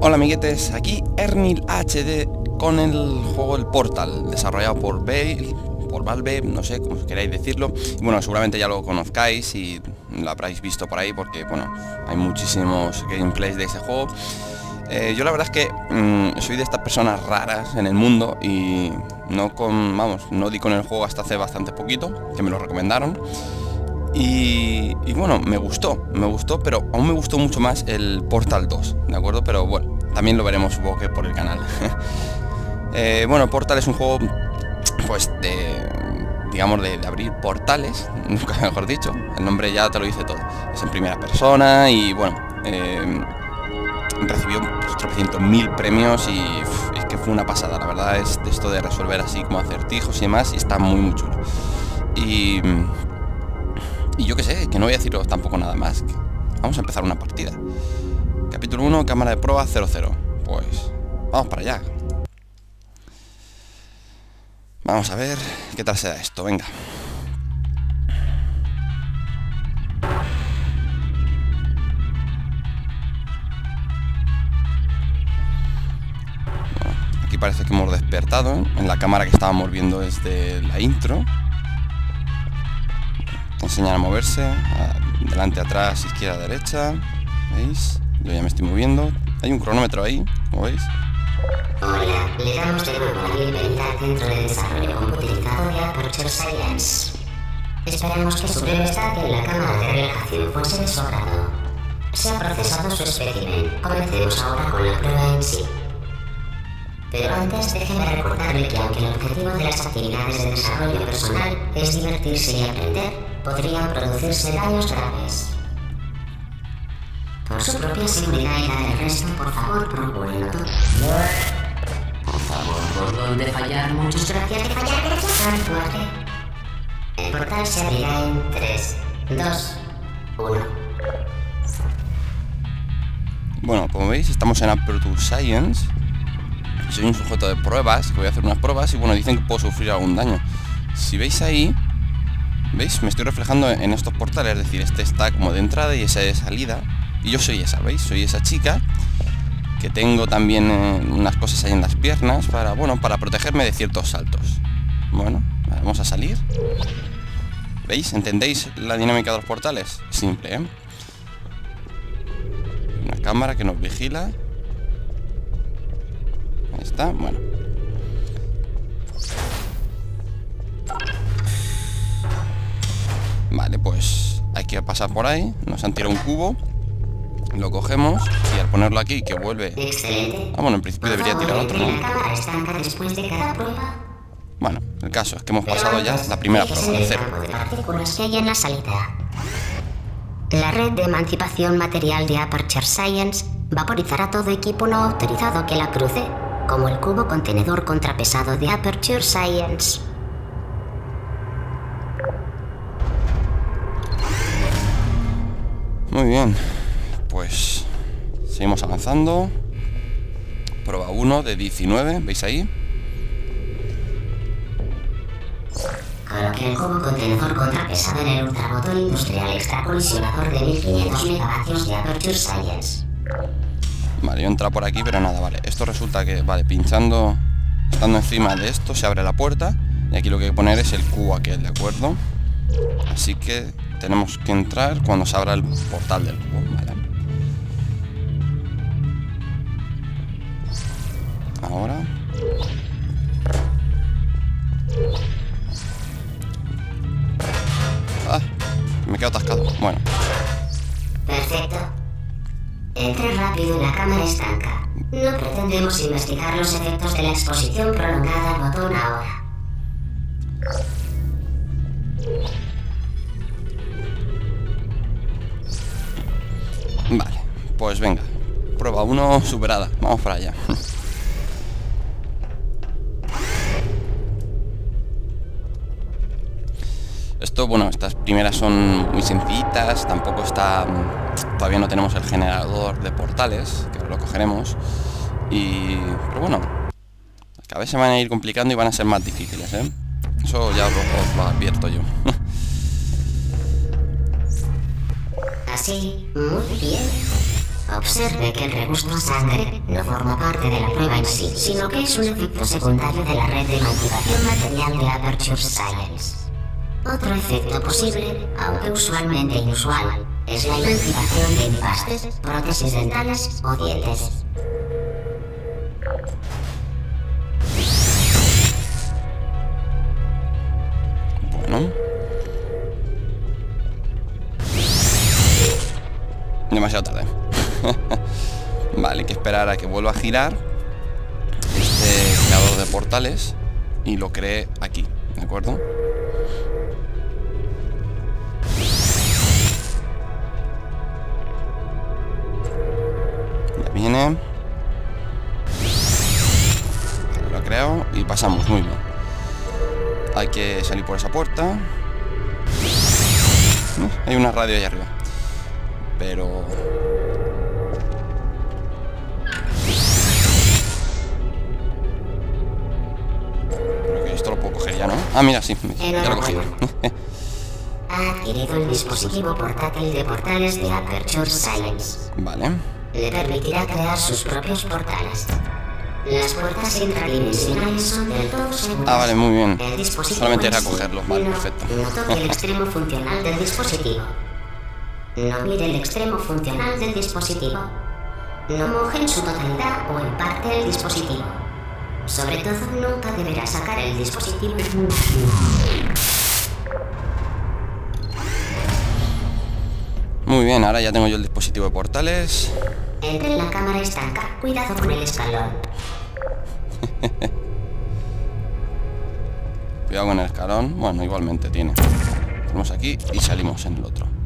Hola amiguetes, aquí Ernil HD con el juego El Portal, desarrollado por Valve, por Valve, no sé cómo queráis decirlo. Y bueno, seguramente ya lo conozcáis y lo habréis visto por ahí porque, bueno, hay muchísimos gameplays de ese juego. Eh, yo la verdad es que mm, soy de estas personas raras en el mundo y no con, vamos, no di con el juego hasta hace bastante poquito, que me lo recomendaron. Y, bueno, me gustó, me gustó, pero aún me gustó mucho más el Portal 2, ¿de acuerdo? Pero bueno, también lo veremos supongo que por el canal. Eh, bueno, Portal es un juego, pues, de, digamos, de, abrir portales, nunca mejor dicho. El nombre ya te lo dice todo. Es en primera persona y bueno, eh, recibió pues, mil premios y es que fue una pasada. La verdad es de esto de resolver así como acertijos y demás y está muy, muy chulo. Y y yo que sé, que no voy a deciros tampoco nada más. Vamos a empezar una partida. Capítulo 1, cámara de prueba 00. Pues vamos para allá. Vamos a ver qué tal será esto, venga. aquí parece que hemos despertado. En la cámara que estábamos viendo desde la intro enseñar a moverse, delante, atrás, izquierda, derecha, ¿veis? Yo ya me estoy moviendo. Hay un cronómetro ahí, como veis. Hola, le damos de nuevo la bienvenida dentro del desarrollo computerizado de Aperture Science. Esperamos que su estancia en la cámara de relajación fuese de su agrado. Se ha procesado su espécimen. Comencemos ahora con la prueba en sí. Pero antes déjeme recordarle que aunque el objetivo de las actividades de desarrollo personal es divertirse y aprender, podrían producirse daños graves. Por su propia seguridad y la del resto, por favor, procúrenlo todo. Por favor, por donde fallar, muchas gracias de fallar, gracias. El portal se abrirá en 3, 2, 1. Bueno, como veis, estamos en Aperture Science. Soy un sujeto de pruebas, que voy a hacer unas pruebas y bueno, dicen que puedo sufrir algún daño. Si veis ahí, ¿Veis? Me estoy reflejando en estos portales, es decir, este está como de entrada y esa de salida. Y yo soy esa, ¿veis? Soy esa chica que tengo también eh, unas cosas ahí en las piernas para, bueno, para protegerme de ciertos saltos. Bueno, vamos a salir. ¿Veis? ¿Entendéis la dinámica de los portales? Simple, ¿eh? Una cámara que nos vigila. Ahí está, bueno. Vale, pues hay que pasar por ahí. Nos han tirado un cubo. Lo cogemos y al ponerlo aquí, que vuelve... Ah, bueno, en principio debería tirar otro, ¿no? Bueno, el caso es que hemos pasado ya la primera prueba, cero. La red de emancipación material de Aperture Science vaporizará todo equipo no autorizado que la cruce, como el cubo contenedor contrapesado de Aperture Science. Muy bien, pues seguimos avanzando. Prueba 1 de 19, ¿veis ahí? Coloque el cubo contenedor contrapesado en el ultramotor industrial extracolisionador de 1500 megavatios de Aperture Science. Vale, yo entra por aquí, pero nada, vale. Esto resulta que, vale, pinchando, estando encima de esto, se abre la puerta. Y aquí lo que hay que poner es el cubo aquel, ¿de acuerdo? Así que tenemos que entrar cuando se abra el portal del cubo, ¿vale? Ahora. Ah, me quedo atascado. Bueno. Perfecto. Entre rápido en la cámara estanca. No pretendemos investigar los efectos de la exposición prolongada al botón ahora. Vale, pues venga. Prueba 1 superada. Vamos para allá. Esto, bueno, estas primeras son muy sencillitas, tampoco está... Todavía no tenemos el generador de portales, que lo cogeremos. Y... Pero bueno, cada vez se van a ir complicando y van a ser más difíciles, ¿eh? Eso ya os lo advierto yo. Así, muy bien. Observe que el regusto a sangre no forma parte de la prueba en sí, sino que es un efecto secundario de la red de motivación material de Aperture Science. Otro efecto posible, aunque usualmente inusual, es la emancipación de empastes, prótesis dentales o dientes. Demasiado tarde. vale, hay que esperar a que vuelva a girar este creador de portales y lo cree aquí, ¿de acuerdo? Ya viene. Lo creo y pasamos, muy bien. Hay que salir por esa puerta. Hay una radio ahí arriba. Pero... Creo que esto lo puedo coger ya, ¿no? Ah, mira, sí, ya lo he cogido. ha adquirido el dispositivo portátil de portales de Aperture Science. Vale. Le permitirá crear sus propios portales. Las puertas intradimensionales son del todo seguras. Ah, vale, muy bien. El dispositivo Solamente en era cogerlos, vale, no- perfecto. No toque el extremo funcional del dispositivo. No mire el extremo funcional del dispositivo. No moje en su totalidad o en parte el dispositivo. Sobre todo, nunca deberá sacar el dispositivo. Muy bien, ahora ya tengo yo el dispositivo de portales. Entre en la cámara estanca. Cuidado con el escalón. Cuidado con el escalón. Bueno, igualmente tiene. Tenemos aquí y salimos en el otro.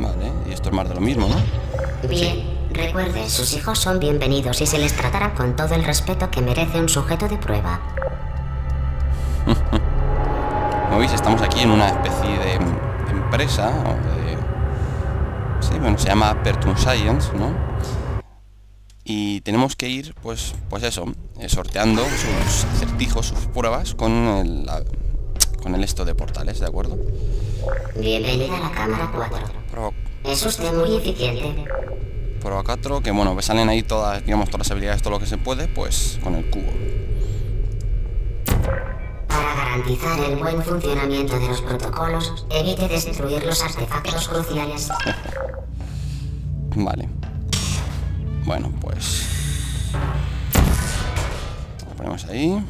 Vale, y esto es más de lo mismo, ¿no? Bien, recuerde, sus hijos son bienvenidos y se les tratará con todo el respeto que merece un sujeto de prueba. Como veis, estamos aquí en una especie de, empresa o de... Sí, bueno, se llama Aperture Science, ¿no? Y tenemos que ir, pues, pues eso, eh, sorteando sus acertijos, sus pruebas con el, la- con el esto de portales, ¿de acuerdo? Bienvenida a la cámara 4. Es usted muy eficiente. Pro 4, que bueno, me salen ahí todas, digamos, todas las habilidades, todo lo que se puede, pues con el cubo. Para garantizar el buen funcionamiento de los protocolos, evite destruir los artefactos cruciales. Vale. Bueno, pues... Lo ponemos ahí.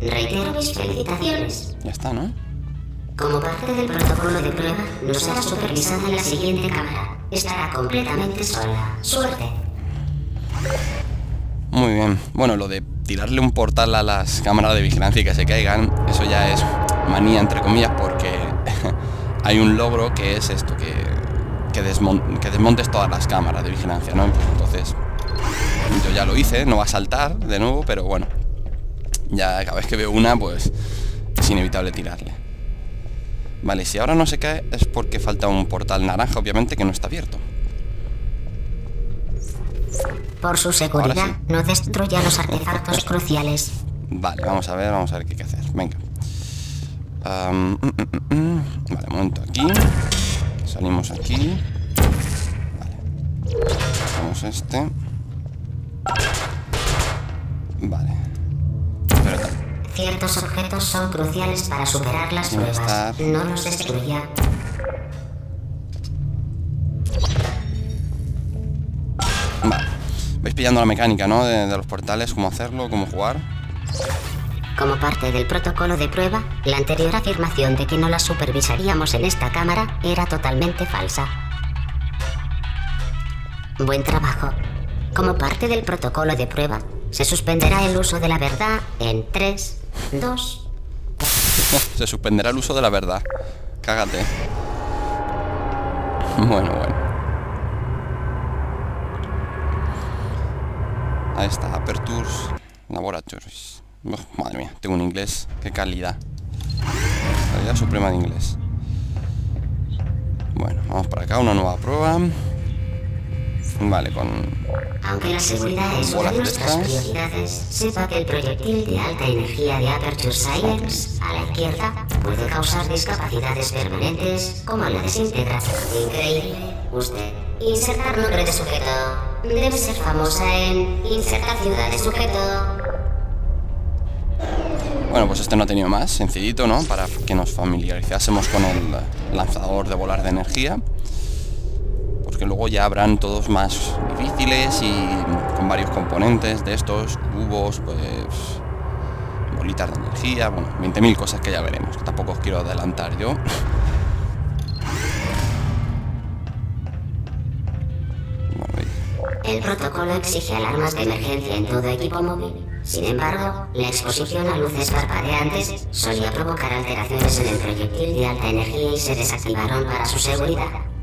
Reitero mis felicitaciones. Ya está, ¿no? Como parte del protocolo de prueba, no será supervisada la siguiente cámara. Estará completamente sola. Suerte. Muy bien. Bueno, lo de tirarle un portal a las cámaras de vigilancia y que se caigan, eso ya es manía, entre comillas, porque hay un logro que es esto, que, que, desmon- que desmontes todas las cámaras de vigilancia, ¿no? Entonces, yo ya lo hice, no va a saltar de nuevo, pero bueno, ya cada vez que veo una, pues es inevitable tirarle. Vale, si ahora no se cae es porque falta un portal naranja, obviamente, que no está abierto. Por su seguridad, sí. no destruya los artefactos cruciales. Vale, vamos a ver, vamos a ver qué hay que hacer. Venga. Mm, mm, mm. Vale, un momento aquí. Salimos aquí. Vale. Hacemos este. Vale. Ciertos objetos son cruciales para superar las pruebas. No los destruya. Vale. Vais pillando la mecánica, ¿no? De, de los portales, cómo hacerlo, cómo jugar. Como parte del protocolo de prueba, la anterior afirmación de que no la supervisaríamos en esta cámara era totalmente falsa. Buen trabajo. Como parte del protocolo de prueba, se suspenderá el uso de la verdad en 3, 2, Se suspenderá el uso de la verdad. Cágate. Bueno, bueno. Ahí está, Apertures Laboratories. Madre mía, tengo un inglés. Qué calidad. Calidad suprema de inglés. Bueno, vamos para acá, una nueva prueba. Vale, con... Aunque la seguridad es una de nuestras prioridades, sepa que el proyectil de alta energía de Aperture Science, a la izquierda, puede causar discapacidades permanentes como la desintegración. Increíble. Usted. Insertar nombre de sujeto. Debe ser famosa en insertar ciudad de sujeto. Bueno, pues este no ha tenido más, sencillito, ¿no? Para que nos familiarizásemos con el lanzador de volar de energía porque luego ya habrán todos más difíciles y con varios componentes de estos, cubos, pues bolitas de energía, bueno, 20.000 cosas que ya veremos, tampoco os quiero adelantar yo. El protocolo exige alarmas de emergencia en todo equipo móvil. Sin embargo, la exposición a luces parpadeantes solía provocar alteraciones en el proyectil de alta energía y se desactivaron para su seguridad.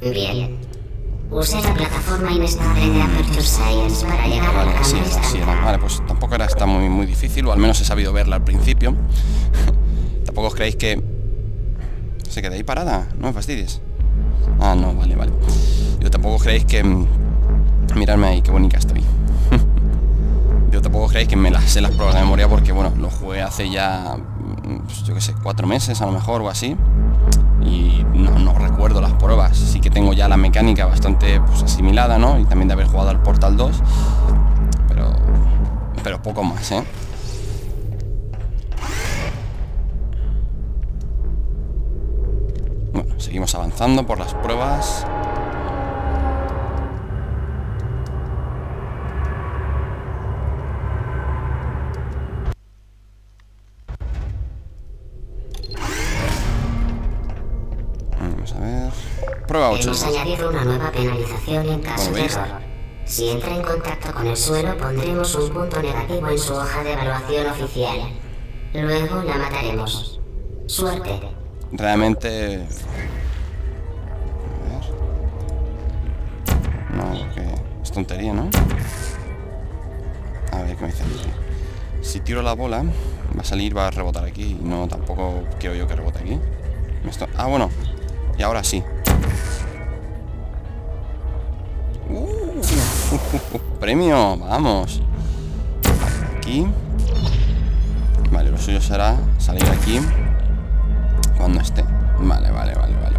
Bien. Use la plataforma inestable de Aperture Science para llegar a la sí, sí, Vale, pues tampoco era está muy, muy difícil, o al menos he sabido verla al principio. tampoco os creéis que... ¿Se queda ahí parada? No me fastidies. Ah, no, vale, vale. Yo tampoco creéis que... Mm, miradme ahí, qué bonita estoy. Yo tampoco creéis que me las sé las pruebas de memoria porque, bueno, lo jugué hace ya, mm, pues, yo qué sé, cuatro meses a lo mejor o así y no, recuerdo las mecánica bastante pues, asimilada, ¿no? Y también de haber jugado al Portal 2, pero, pero poco más, ¿eh? Bueno, seguimos avanzando por las pruebas. 8. Hemos añadido una nueva penalización en caso de error. Si entra en contacto con el suelo, pondremos un punto negativo en su hoja de evaluación oficial. Luego la mataremos. Suerte. Realmente... A ver. No, porque es tontería, ¿no? A ver qué me dice aquí. Si tiro la bola, va a salir, va a rebotar aquí. No, tampoco quiero yo que rebote aquí. Ah, bueno. Y ahora sí. premio, vamos. Aquí. Vale, lo suyo será salir aquí cuando esté. Vale, vale, vale, vale,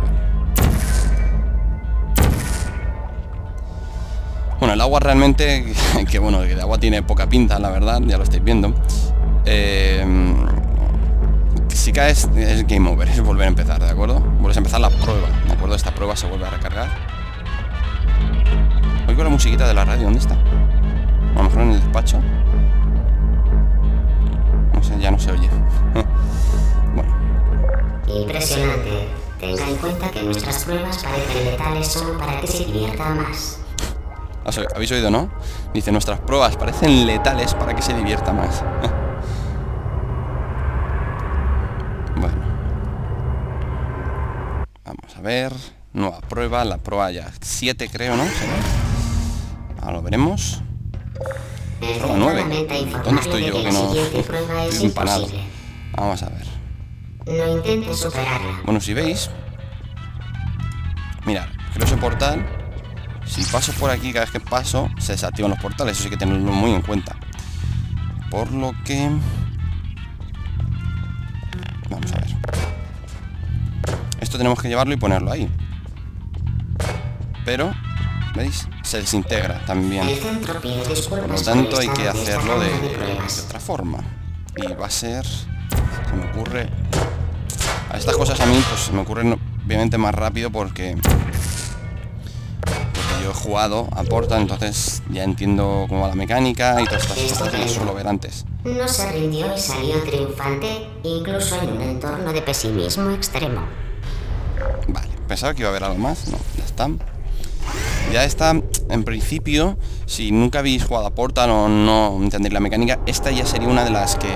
Bueno, el agua realmente, que bueno, de agua tiene poca pinta, la verdad, ya lo estáis viendo. Eh, si caes es game over, es volver a empezar, ¿de acuerdo? Vuelves a empezar la prueba, ¿de acuerdo? Esta prueba se vuelve a recargar. Oigo la musiquita de la radio, ¿dónde está? A lo mejor en el despacho. No sé, ya no se oye. bueno. Impresionante. Tenga en cuenta que nuestras pruebas parecen letales solo para que se divierta más. ¿Habéis oído, no? Dice, nuestras pruebas parecen letales para que se divierta más. bueno. Vamos a ver. Nueva prueba, la prueba ya 7 creo, ¿no? Ahora lo veremos. Prueba 9. ¿Dónde estoy yo? Que no... Estoy empanado. Vamos a ver. No intentes superarla. Bueno, si veis... Mirad, creo ese portal... Si paso por aquí, cada vez que paso, se desactivan los portales. Eso hay que tenerlo muy en cuenta. Por lo que... Vamos a ver. Esto tenemos que llevarlo y ponerlo ahí. Pero ¿Veis? Se desintegra también. Por lo tanto hay que hacerlo de, otra forma. Y va a ser... Se me ocurre... A estas cosas a mí pues me ocurren obviamente más rápido porque... Porque yo he jugado a Porta, entonces ya entiendo cómo va la mecánica y todas estas cosas que suelo ver antes. No se rindió y salió triunfante, incluso en un entorno de pesimismo extremo. Vale, pensaba que iba a haber algo más. No, ya está. Ya está, en principio, si nunca habéis jugado a Portal o no entendéis la mecánica, esta ya sería una de las que,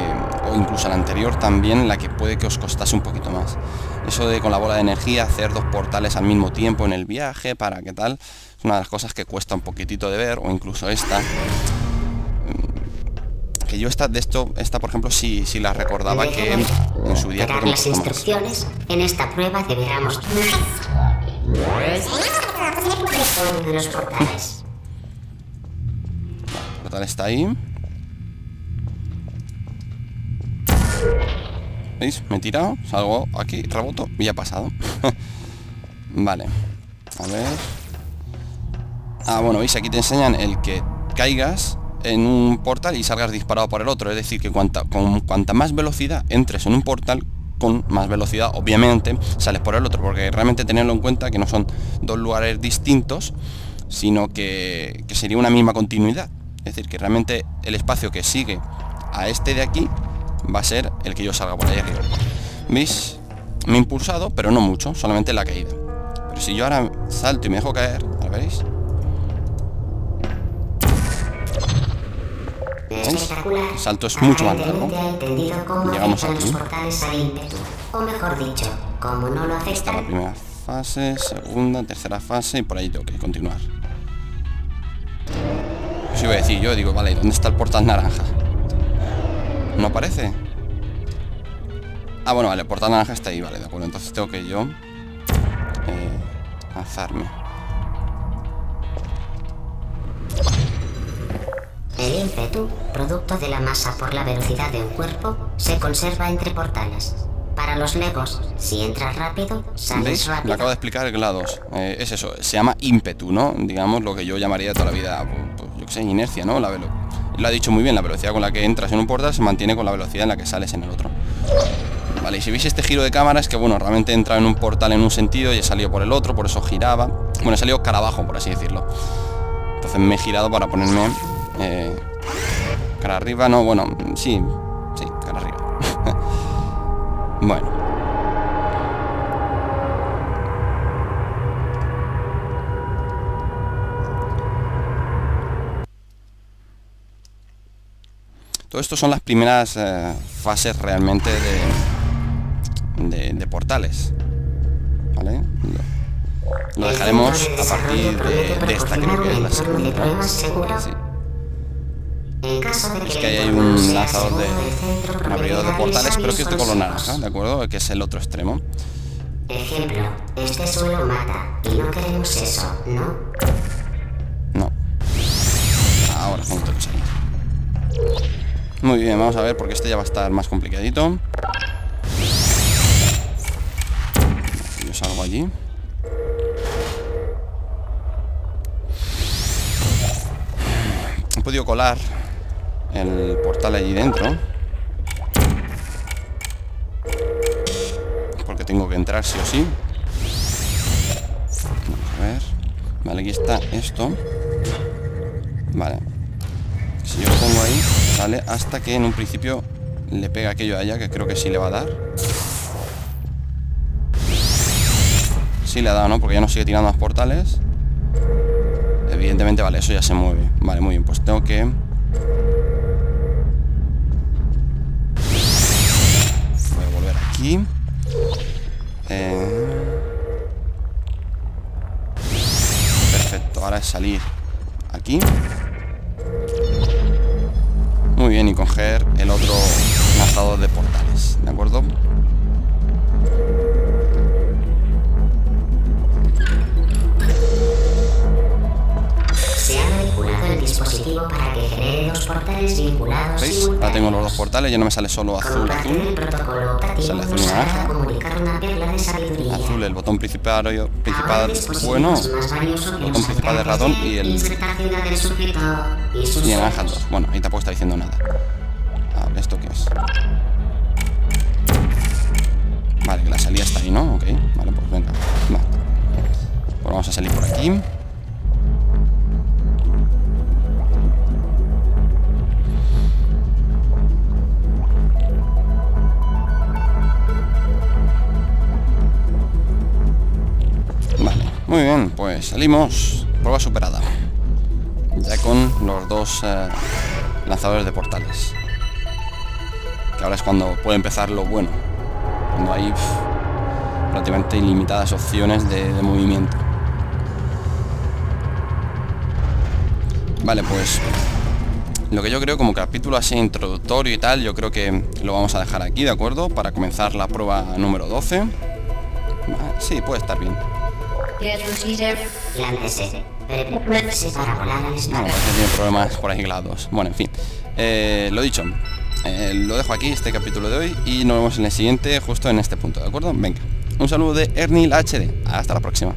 o incluso la anterior también, la que puede que os costase un poquito más. Eso de con la bola de energía hacer dos portales al mismo tiempo en el viaje, para qué tal, es una de las cosas que cuesta un poquitito de ver, o incluso esta. Que yo esta, de esto, esta por ejemplo, sí, sí la recordaba que en su día... las instrucciones, en esta prueba deberíamos... Uno de portal está ahí. ¿Veis? Me he tirado, salgo aquí, reboto y ha pasado. vale. A ver. Ah, bueno, veis, aquí te enseñan el que caigas en un portal y salgas disparado por el otro. Es decir, que cuanta, con cuanta más velocidad entres en un portal, más velocidad, obviamente, sales por el otro. Porque realmente tenerlo en cuenta que no son dos lugares distintos, sino que, que sería una misma continuidad. Es decir, que realmente el espacio que sigue a este de aquí va a ser el que yo salga por ahí arriba. ¿Veis? Me he impulsado, pero no mucho, solamente la caída. Pero si yo ahora salto y me dejo caer, ¿a veis? El salto es mucho más largo. Llegamos aquí. O mejor dicho, como no lo Esta es la primera fase, segunda, tercera fase y por ahí tengo que continuar. Eso iba a decir yo, digo, vale, ¿dónde está el portal naranja? ¿No aparece? Ah, bueno, vale, el portal naranja está ahí, vale, de acuerdo. Entonces tengo que yo eh, lanzarme. El ímpetu, producto de la masa por la velocidad de un cuerpo, se conserva entre portales. Para los legos, si entras rápido, sales ¿Veis? Lo rápido. acabo de explicar el GLaDOS. Eh, es eso, se llama ímpetu, ¿no? Digamos lo que yo llamaría toda la vida, pues, pues, yo qué sé, inercia, ¿no? La velo lo ha dicho muy bien, la velocidad con la que entras en un portal se mantiene con la velocidad en la que sales en el otro. Vale, y si veis este giro de cámara es que, bueno, realmente he entrado en un portal en un sentido y he salido por el otro, por eso giraba. Bueno, he salido cara abajo, por así decirlo. Entonces me he girado para ponerme eh, cara arriba, no, bueno, sí, sí, cara arriba. bueno. Todo esto son las primeras eh, fases realmente de, de, portales. ¿Vale? Lo, dejaremos a partir de, esta, creo que es la segunda. seguro. Sí. Es que ahí hay un lanzador de abridor de portales, pero que es de color naranja, ¿de acuerdo? Que es el otro extremo. Ejemplo, este suelo mata y no queremos eso, ¿no? No. Ahora salir. Muy bien, vamos a ver porque este ya va a estar más complicadito. Yo salgo allí. He podido colar el portal allí dentro. Porque tengo que entrar sí o sí. Vamos a ver. Vale, aquí está esto. Vale. Si yo lo pongo ahí, sale hasta que en un principio le pega aquello a ella, que creo que sí le va a dar. Sí le ha dado, ¿no? Porque ya no sigue tirando más portales. Evidentemente, vale, eso ya se mueve. Vale, muy bien, pues tengo que... Eh, Perfecto, ahora es salir aquí. Muy bien, y coger el otro lanzador de portales, ¿de acuerdo? Portales vinculados ¿Veis? Ahora tengo los dos portales, ya no me sale solo azul, azul. protocolo optativo Sale azul naranja. Azul el botón principal, principal el bueno, que botón principal de ratón y el y naranja sueños. 2. Bueno, ahí tampoco está diciendo nada. A ver, ¿esto qué es? Vale, que la salida está ahí, ¿no? Ok, vale, pues venga. Va. Pues vamos a salir por aquí. Muy bien, pues salimos. Prueba superada. Ya con los dos eh, lanzadores de portales. Que ahora es cuando puede empezar lo bueno. Cuando hay prácticamente ilimitadas opciones de, de movimiento. Vale, pues lo que yo creo como capítulo así introductorio y tal, yo creo que lo vamos a dejar aquí, ¿de acuerdo? Para comenzar la prueba número 12. Ah, Sí, puede estar bien. Para que tiene problemas por ahí grados. Bueno, en fin. Eh, lo dicho. eh, lo dejo aquí, este capítulo de hoy, y nos vemos en el siguiente, justo en este punto, ¿de acuerdo? Venga. Un saludo de Ernil HD. Hasta la próxima.